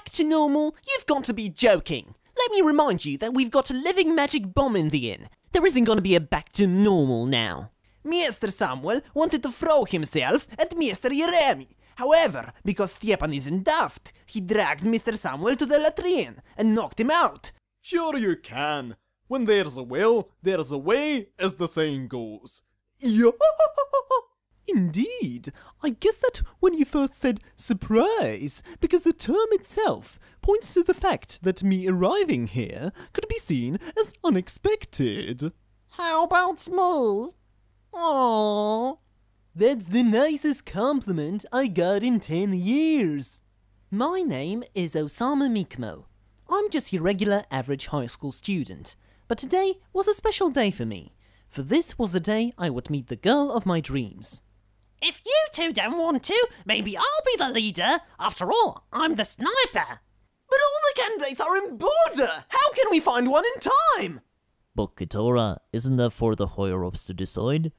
Back to normal? You've got to be joking. Let me remind you that we've got a living magic bomb in the inn. There isn't going to be a back to normal now. Mr. Samuel wanted to throw himself at Mr. Jeremi. However, because Stiepan isn't daft, he dragged Mr. Samuel to the latrine and knocked him out. Sure you can. When there's a will, there's a way, as the saying goes. Yeah. Indeed. I guess that when you first said surprise, because the term itself points to the fact that me arriving here could be seen as unexpected. How about small? Aww. That's the nicest compliment I got in 10 years. My name is Osamu Mikumo. I'm just your regular average high school student. But today was a special day for me, for this was the day I would meet the girl of my dreams. If you two don't want to, maybe I'll be the leader. After all, I'm the sniper. But all the candidates are in border. How can we find one in time? But Kitora, isn't that for the higher ups to decide?